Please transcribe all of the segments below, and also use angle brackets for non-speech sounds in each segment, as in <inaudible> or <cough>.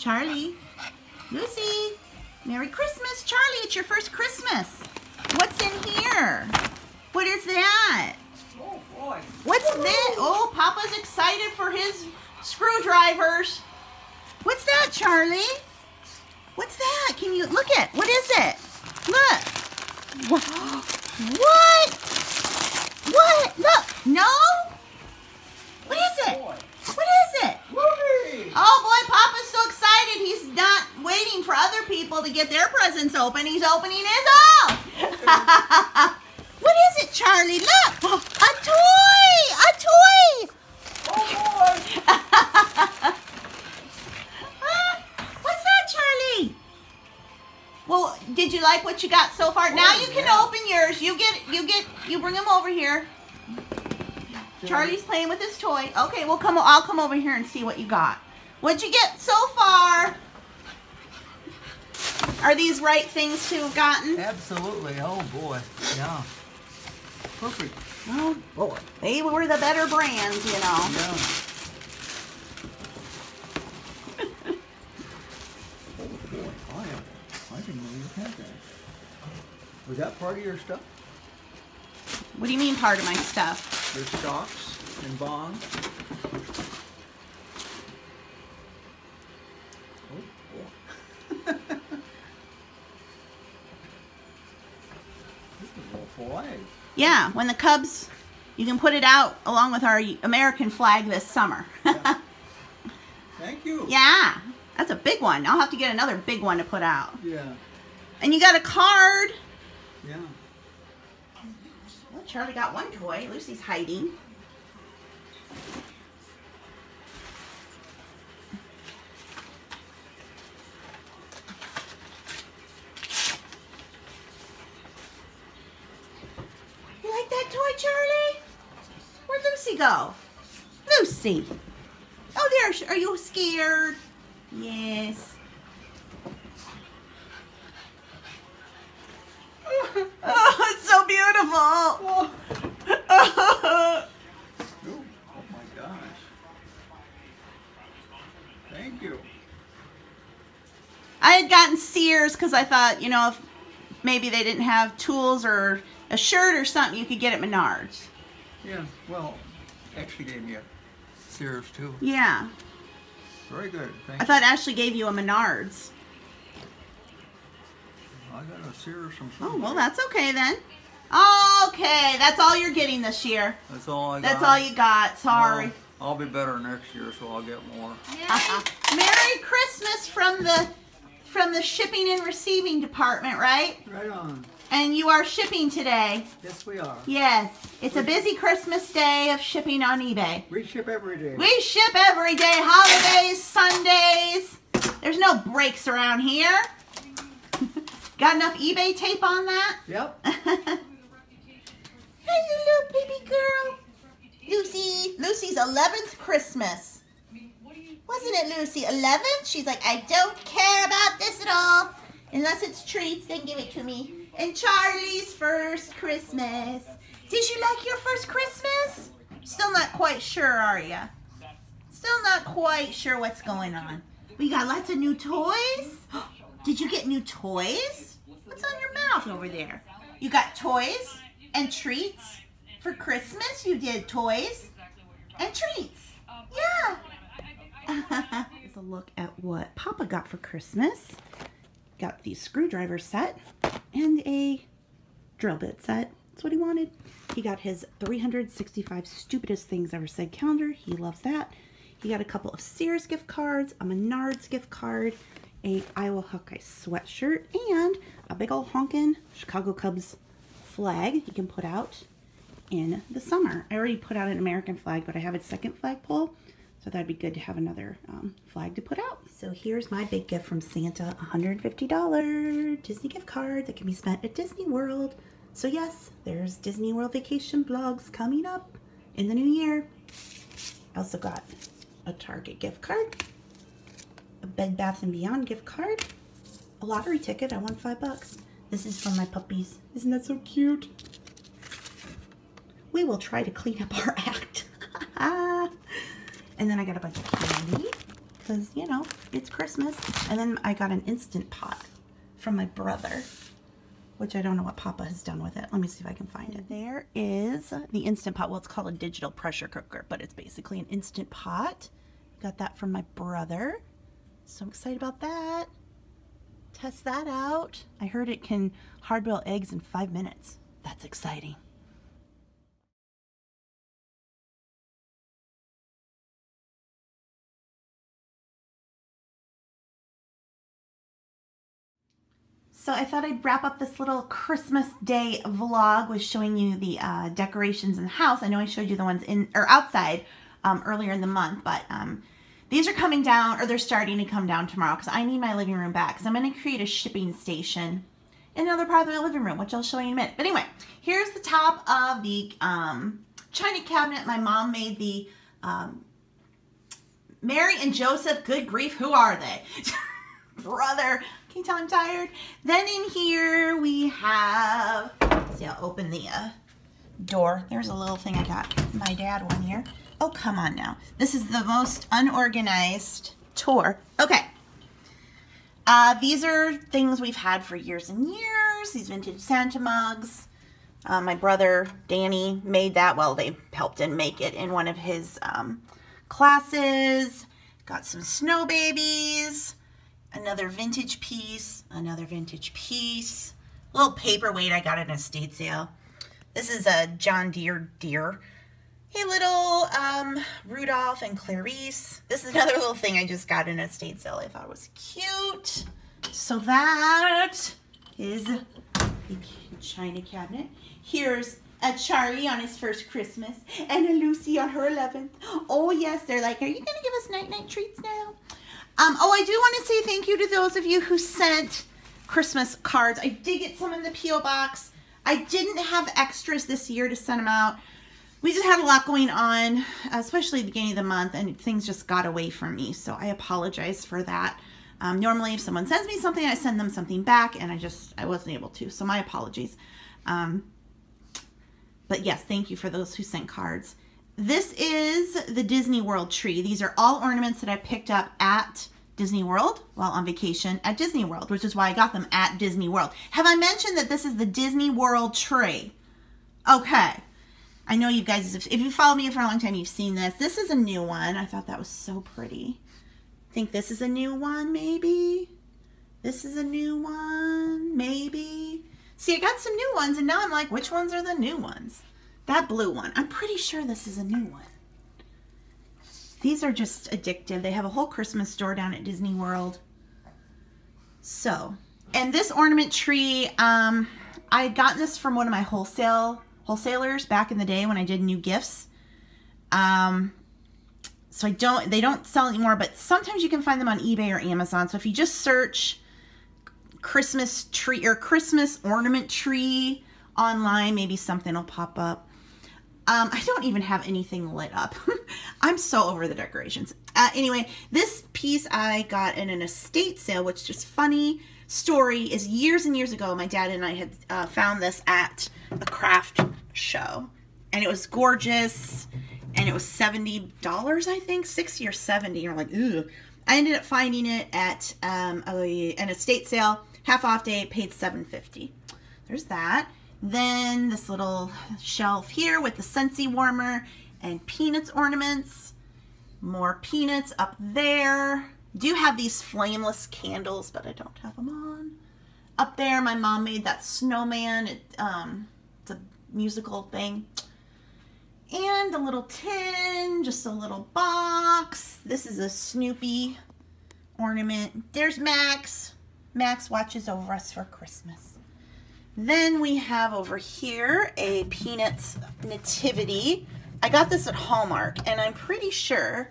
Charlie. Lucy. Merry Christmas. Charlie, it's your first Christmas. What's in here? What is that? Oh boy. What's this? Oh, Papa's excited for his screwdrivers. What's that, Charlie? What's that? Can you look at? What is it? Look. Wha- What? What? Look. No? What is it? What is it? Movie. Oh boy, Papa's so excited. He's not waiting for other people to get their presents open. He's opening his own. <laughs> what is it, Charlie? Look, a toy. A toy. Oh boy. Ah, What's that, Charlie? Well, did you like what you got so far? now Oh, you can yeah. open yours. You get, you get, you bring them over here. Charlie's playing with his toy. Okay, well come. I'll come over here and see what you got. What'd you get so far? Are these right things to have gotten? Absolutely. Oh boy. Yeah. Perfect. Oh boy, they were the better brands, you know. Yeah. <laughs> oh boy. I am. I didn't know you had that. Was that part of your stuff? What do you mean part of my stuff? Your stocks and bonds? Oh boy. This is a little flag. Yeah, when the Cubs, you can put it out along with our American flag this summer. <laughs> Yeah. Thank you. yeah, that's a big one. I'll have to get another big one to put out. Yeah. And you got a card. Yeah. Well, Charlie got one toy. Lucy's hiding. You like that toy, Charlie? Where'd Lucy go? Lucy. Oh, there. Are you scared? Yes. <laughs> Oh, it's so beautiful. Oh, oh my gosh. Thank you. I had gotten Sears because I thought, you know, if maybe they didn't have tools or a shirt or something you could get at Menards. Yeah, well, Ashley gave me a Sears too. Yeah. Very good. Thank I thought Ashley gave you a Menards. I got a Sears from Oh, well, that's okay then. Okay, that's all you're getting this year. That's all I got. That's all you got. Sorry. Well, I'll be better next year, so I'll get more. <laughs> Merry Christmas from the from the shipping and receiving department, right? Right on. And you are shipping today. Yes, we are. Yes. It's a busy Christmas day of shipping on eBay. We ship every day. We ship every day, holidays, Sundays. There's no breaks around here. <laughs> Got enough eBay tape on that? Yep. <laughs> Hey, you little baby girl. Lucy. Lucy's 11th Christmas. Wasn't it, Lucy? 11th? She's like, I don't care about this at all. Unless it's treats, then give it to me. And Charlie's first Christmas. Did you like your first Christmas? Still not quite sure, are you? Still not quite sure what's going on. We got lots of new toys. <gasps> Did you get new toys? What's on your mouth over there? You got toys and treats for Christmas. You did toys and treats. Yeah. <laughs> Here's a look at what Papa got for Christmas. Got the screwdriver set and a drill bit set. That's what he wanted. He got his 365 stupidest things ever said calendar. He loves that. He got a couple of Sears gift cards, a Menards gift card, a Iowa Hawkeye sweatshirt, and a big old honkin' Chicago Cubs flag he can put out in the summer. I already put out an American flag, but I have a second flagpole, so that'd be good to have another um, flag to put out. So here's my big gift from Santa, $150 Disney gift card that can be spent at Disney World. So yes, there's Disney World vacation vlogs coming up in the new year. I also got a Target gift card, a Bed Bath & Beyond gift card, a lottery ticket. I won five bucks. This is for my puppies. Isn't that so cute? We will try to clean up our <laughs> act. And then I got a bunch of candy. because, you know, it's Christmas. And then I got an Instant Pot from my brother, which I don't know what Papa has done with it. Let me see if I can find it. There is the Instant Pot. Well, it's called a digital pressure cooker, but it's basically an Instant Pot. Got that from my brother. So I'm excited about that. Test that out. I heard it can hard boil eggs in five minutes. That's exciting. So I thought I'd wrap up this little Christmas Day vlog with showing you the uh, decorations in the house. I know I showed you the ones in or outside um, earlier in the month, but um, these are coming down or they're starting to come down tomorrow because I need my living room back because I'm going to create a shipping station in another part of my living room, which I'll show you in a minute. But anyway, here's the top of the um, china cabinet. My mom made the um, Mary and Joseph, good grief, who are they? <laughs> Brother, can you tell I'm tired? Then in here we have, see I'll open the uh, door. There's a little thing I got my dad one here. Oh, come on now. This is the most unorganized tour. Okay. Uh, these are things we've had for years and years. These vintage Santa mugs. Uh, my brother Danny made that. Well, they helped him make it in one of his um, classes. Got some snow babies. Another vintage piece. Another vintage piece. A little paperweight I got in a estate sale. This is a John Deere deer. Hey, little um, Rudolph and Clarice. This is another little thing I just got in a estate sale I thought was cute. So that is the china cabinet. Here's a Charlie on his first Christmas and a Lucy on her 11th. Oh, yes, they're like, are you to give us night-night treats now? Um, oh, I do want to say thank you to those of you who sent Christmas cards. I did get some in the P.O. box. I didn't have extras this year to send them out we just had a lot going on, especially the beginning of the month, and things just got away from me. So I apologize for that. Um, normally, if someone sends me something, I send them something back, and I just I wasn't able to. So my apologies. Um, but yes, thank you for those who sent cards. This is the Disney World tree. These are all ornaments that I picked up at Disney World while on vacation at Disney World, which is why I got them at Disney World. Have I mentioned that this is the Disney World tree? Okay. I know you guys, if, you follow me for a long time, you've seen this. This is a new one. I thought that was so pretty. I think this is a new one, maybe. This is a new one, maybe. See, I got some new ones, and now I'm like, which ones are the new ones? That blue one. I'm pretty sure this is a new one. These are just addictive. They have a whole Christmas store down at Disney World. So, and this ornament tree, um, I got this from one of my wholesale wholesalers back in the day when I did new gifts. Um, so I don't, they don't sell anymore, but sometimes you can find them on eBay or Amazon. So if you just search Christmas tree or Christmas ornament tree online, maybe something will pop up. Um, I don't even have anything lit up. <laughs> I'm so over the decorations. Uh, anyway, this piece I got in an estate sale, which is funny story is years and years ago, my dad and I had uh, found this at a craft show. And it was gorgeous. And it was $70, I think, 60 or 70 You're like, ooh. I ended up finding it at um, a, an estate sale, half off day, paid 750 There's that. Then this little shelf here with the Scentsy warmer and peanuts ornaments. More peanuts up there do have these flameless candles, but I don't have them on. Up there, my mom made that snowman. It, um, it's a musical thing. And a little tin, just a little box. This is a Snoopy ornament. There's Max. Max watches over us for Christmas. Then we have over here a Peanuts Nativity. I got this at Hallmark, and I'm pretty sure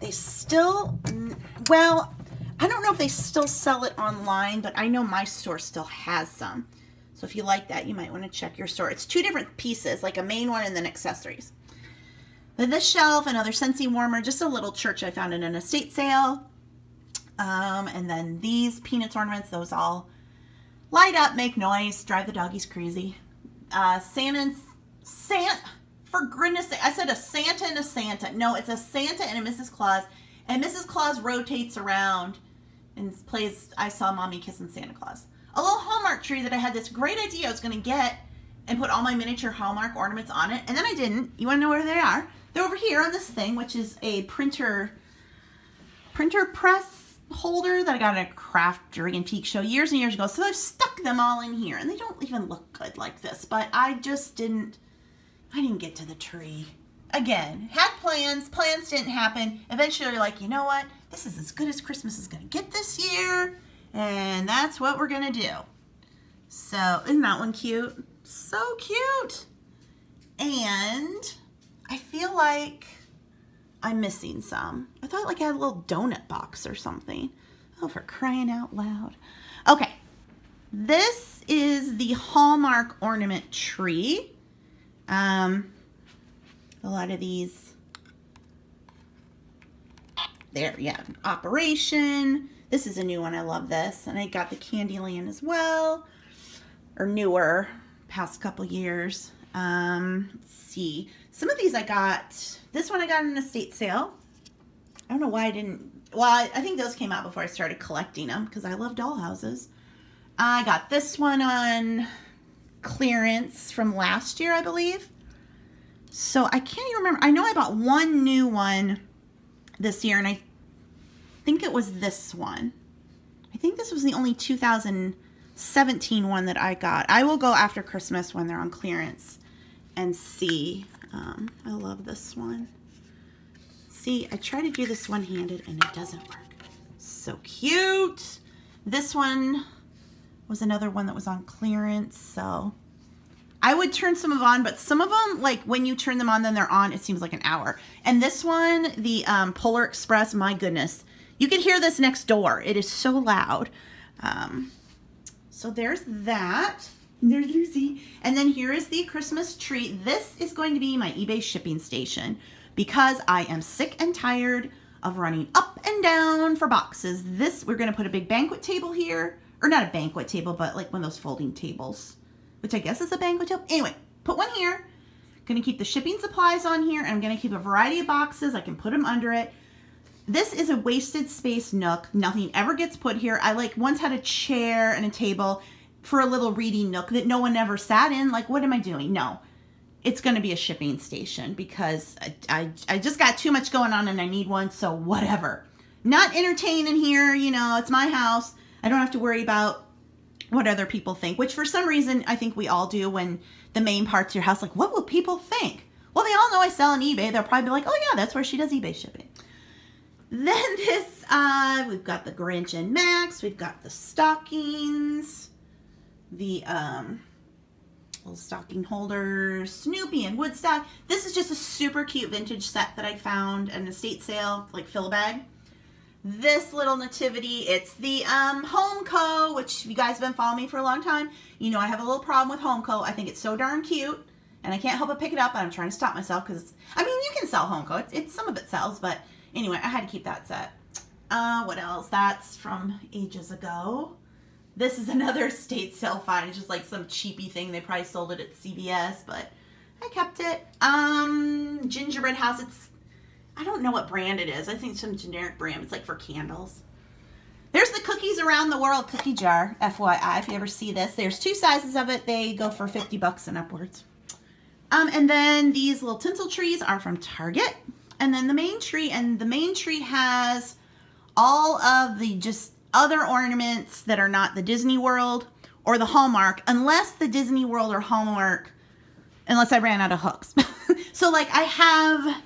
they still, well, I don't know if they still sell it online, but I know my store still has some. So if you like that, you might want to check your store. It's two different pieces, like a main one and then accessories. Then this shelf, another Scentsy warmer, just a little church I found in an estate sale. Um, and then these peanuts ornaments, those all light up, make noise, drive the doggies crazy. Uh, Santa's, Sant, for goodness sake, I said a Santa and a Santa. No, it's a Santa and a Mrs. Claus. And Mrs. Claus rotates around and plays I Saw Mommy Kissing Santa Claus. A little Hallmark tree that I had this great idea I was going to get and put all my miniature Hallmark ornaments on it. And then I didn't. You want to know where they are? They're over here on this thing, which is a printer printer press holder that I got at a craft or antique show years and years ago. So I've stuck them all in here and they don't even look good like this, but I just didn't, I didn't get to the tree. Again, had plans, plans didn't happen. Eventually you're like, you know what? This is as good as Christmas is gonna get this year. And that's what we're gonna do. So isn't that one cute? So cute. And I feel like I'm missing some. I thought like I had a little donut box or something. Oh, for crying out loud. Okay, this is the Hallmark ornament tree. Um, a lot of these, there, yeah, Operation. This is a new one, I love this. And I got the Candyland as well, or newer, past couple years. Um, let's see. Some of these I got, this one I got in an estate sale. I don't know why I didn't, well, I, I think those came out before I started collecting them because I love dollhouses. I got this one on clearance from last year, I believe. So I can't even remember. I know I bought one new one this year and I think it was this one. I think this was the only 2017 one that I got. I will go after Christmas when they're on clearance and see. Um, I love this one. See, I try to do this one-handed and it doesn't work. So cute. This one was another one that was on clearance, so I would turn some of them on, but some of them, like when you turn them on, then they're on, it seems like an hour. And this one, the um, Polar Express, my goodness. You can hear this next door. It is so loud. Um, so there's that. There's Lucy. And then here is the Christmas tree. This is going to be my eBay shipping station because I am sick and tired of running up and down for boxes. This, we're going to put a big banquet table here. Or not a banquet table, but like one of those folding tables, which I guess is a banquet table. Anyway, put one here. To keep the shipping supplies on here. I'm to keep a variety of boxes. I can put them under it. This is a wasted space nook. Nothing ever gets put here. I like once had a chair and a table for a little reading nook that no one ever sat in. Like, what am I doing? No, it's going to be a shipping station because I, I, I just got too much going on and I need one. So whatever. Not entertaining here. You know, it's my house. I don't have to worry about what other people think, which for some reason I think we all do when the main parts your house, like, what will people think? Well, they all know I sell on eBay. They'll probably be like, oh yeah, that's where she does eBay shipping. Then this, uh, we've got the Grinch and Max. We've got the stockings, the um, little stocking holder, Snoopy and Woodstock. This is just a super cute vintage set that I found at an estate sale, like fill a bag this little nativity. It's the um, Homco, which if you guys have been following me for a long time, you know I have a little problem with Homco. I think it's so darn cute, and I can't help but pick it up, and I'm trying to stop myself because, I mean, you can sell Homco. It's, it's, some of it sells, but anyway, I had to keep that set. Uh, what else? That's from ages ago. This is <laughs> another state sale find. It's just like some cheapy thing. They probably sold it at CVS, but I kept it. Um, gingerbread house. It's I don't know what brand it is. I think some generic brand. It's like for candles. There's the Cookies Around the World cookie jar, FYI, if you ever see this. There's two sizes of it. They go for 50 bucks and upwards. Um, and then these little tinsel trees are from Target. And then the main tree, and the main tree has all of the just other ornaments that are not the Disney World or the Hallmark, unless the Disney World or Hallmark, unless I ran out of hooks. <laughs> so like I have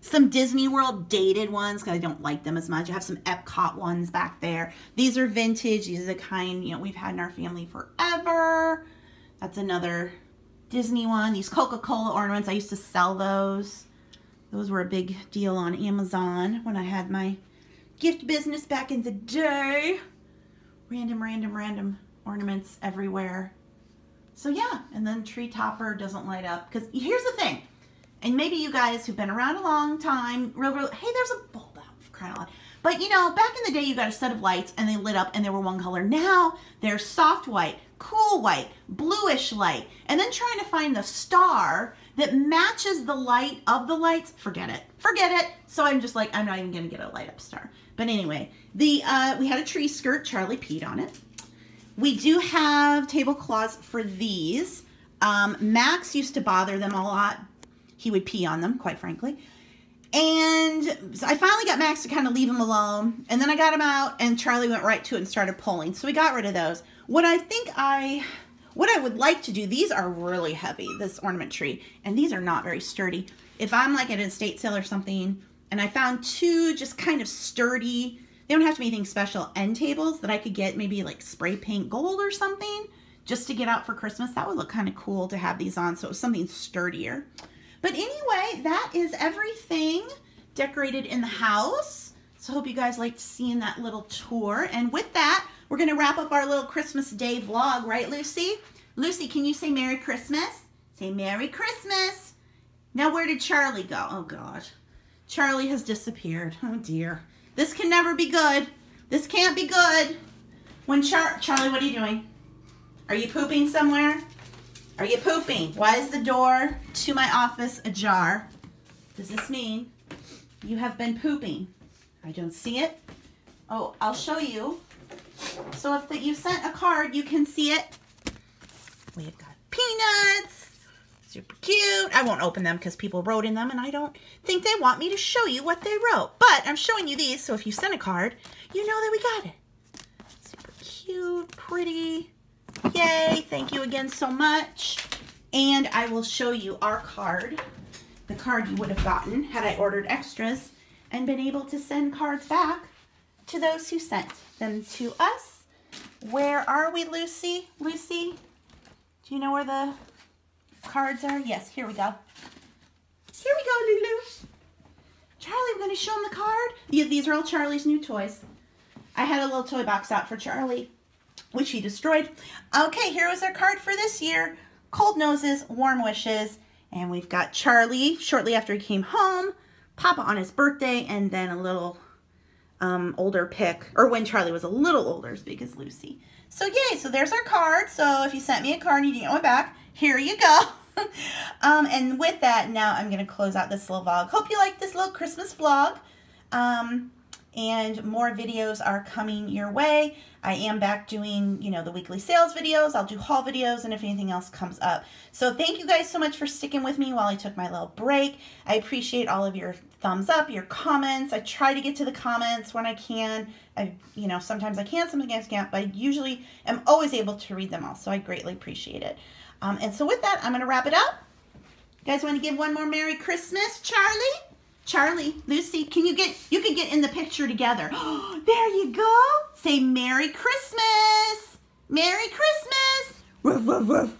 some Disney World dated ones because I don't like them as much. I have some Epcot ones back there. These are vintage. These are the kind, you know, we've had in our family forever. That's another Disney one. These Coca-Cola ornaments, I used to sell those. Those were a big deal on Amazon when I had my gift business back in the day. Random, random, random ornaments everywhere. So yeah, and then tree topper doesn't light up. Because here's the thing and maybe you guys who've been around a long time, real, real, hey, there's a bulb out for crying out loud. But you know, back in the day, you got a set of lights and they lit up and they were one color. Now they're soft white, cool white, bluish light, and then trying to find the star that matches the light of the lights, forget it. Forget it. So I'm just like, I'm not even to get a light up star. But anyway, the uh, we had a tree skirt. Charlie peed on it. We do have tablecloths for these. Um, Max used to bother them a lot. He would pee on them, quite frankly. And so I finally got Max to kind of leave him alone. And then I got him out and Charlie went right to it and started pulling. So we got rid of those. What I think I, what I would like to do, these are really heavy, this ornament tree. And these are not very sturdy. If I'm like at an estate sale or something and I found two just kind of sturdy, they don't have to be anything special, end tables that I could get maybe like spray paint gold or something just to get out for Christmas. That would look kind of cool to have these on. So it was something sturdier. But anyway, that is everything decorated in the house. So I hope you guys liked seeing that little tour. And with that, we're going to wrap up our little Christmas Day vlog, right, Lucy? Lucy, can you say Merry Christmas? Say Merry Christmas. Now, where did Charlie go? Oh, God. Charlie has disappeared. Oh, dear. This can never be good. This can't be good. When Char Charlie, what are you doing? Are you pooping somewhere? Are you pooping? Why is the door to my office ajar? Does this mean you have been pooping? I don't see it. Oh, I'll show you. So if the, you sent a card, you can see it. We've got peanuts. Super cute. I won't open them because people wrote in them and I don't think they want me to show you what they wrote. But I'm showing you these, so if you send a card, you know that we got it. Super cute, pretty. Yay, thank you again so much. And I will show you our card, the card you would have gotten had I ordered extras and been able to send cards back to those who sent them to us. Where are we, Lucy? Lucy, do you know where the cards are? Yes, here we go. Here we go, Lulu. Charlie, I'm going to show him the card. These are all Charlie's new toys. I had a little toy box out for Charlie which he destroyed. Okay, here was our card for this year. Cold Noses, Warm Wishes, and we've got Charlie shortly after he came home, Papa on his birthday, and then a little um, older pick, or when Charlie was a little older, because Lucy. So yay, so there's our card. So if you sent me a card and you didn't get one back, here you go. <laughs> um, and with that, now I'm going to close out this little vlog. Hope you like this little Christmas vlog. Um, and more videos are coming your way. I am back doing, you know, the weekly sales videos. I'll do haul videos and if anything else comes up. So thank you guys so much for sticking with me while I took my little break. I appreciate all of your thumbs up, your comments. I try to get to the comments when I can. I, you know, sometimes I can, sometimes I can't, but I usually am always able to read them all. So I greatly appreciate it. Um, and so with that, I'm going to wrap it up. You guys want to give one more Merry Christmas, Charlie? Charlie, Lucy, can you get, you can get in the picture together. <gasps> there you go. Say Merry Christmas. Merry Christmas. Ruff, ruff, ruff.